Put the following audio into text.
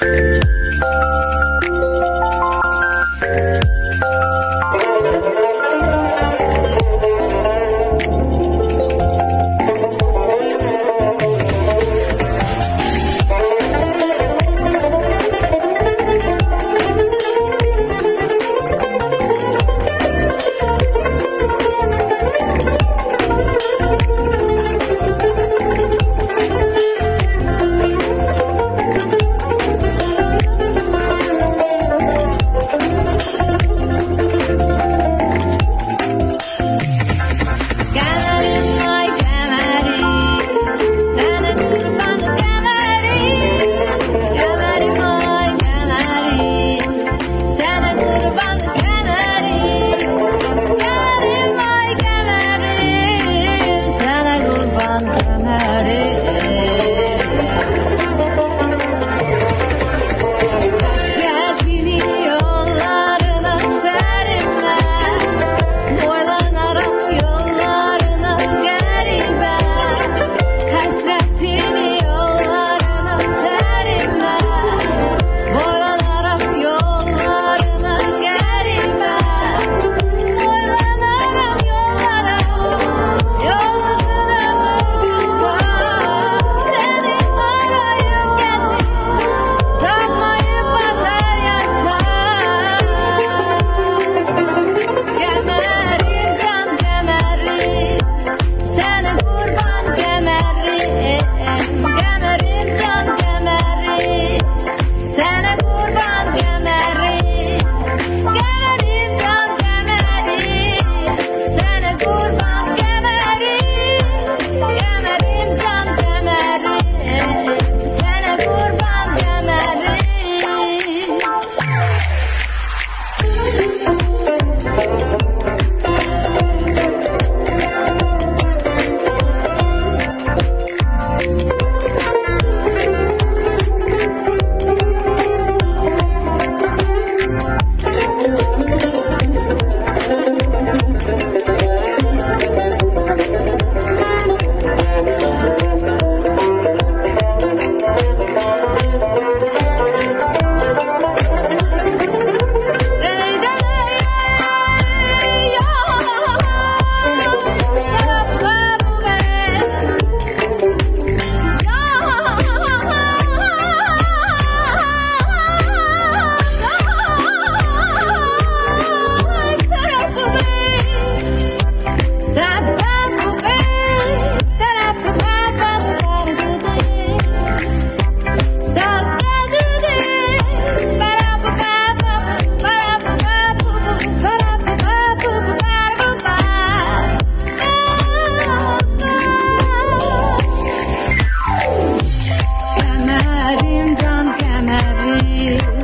了。you.